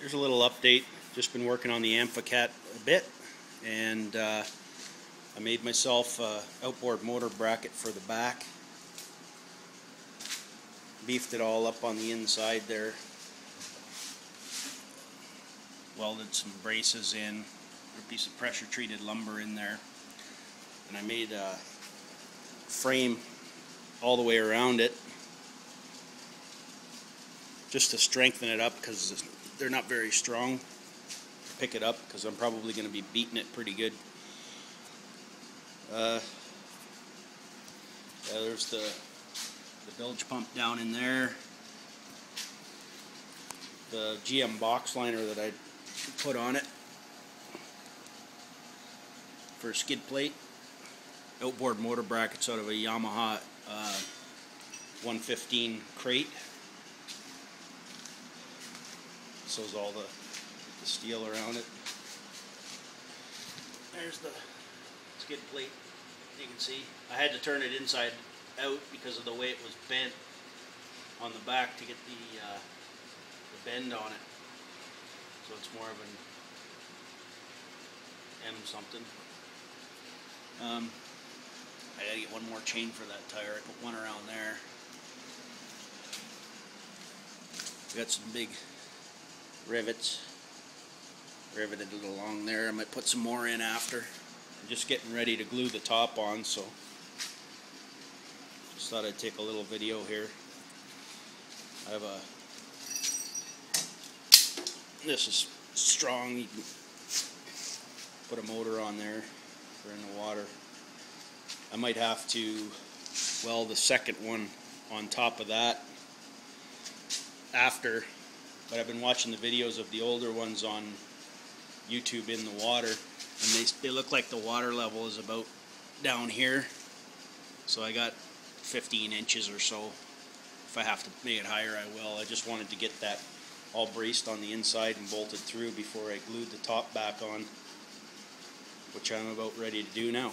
Here's a little update. Just been working on the Amphicat a bit, and uh, I made myself a outboard motor bracket for the back. Beefed it all up on the inside there. Welded some braces in, a piece of pressure treated lumber in there, and I made a frame all the way around it just to strengthen it up because they're not very strong. Pick it up because I'm probably going to be beating it pretty good. Uh, yeah, there's the the bilge pump down in there. The GM box liner that I put on it for a skid plate. Outboard motor brackets out of a Yamaha uh, 115 crate. So is all the, the steel around it. There's the skid plate. You can see I had to turn it inside out because of the way it was bent on the back to get the uh, the bend on it. So it's more of an M something. Um, I gotta get one more chain for that tire. I put one around there. Got some big rivets riveted it along there. I might put some more in after. I'm just getting ready to glue the top on, so just thought I'd take a little video here. I have a this is strong. You can put a motor on there for in the water. I might have to weld the second one on top of that after but I've been watching the videos of the older ones on YouTube in the water, and they, they look like the water level is about down here. So I got 15 inches or so. If I have to make it higher, I will. I just wanted to get that all braced on the inside and bolted through before I glued the top back on, which I'm about ready to do now.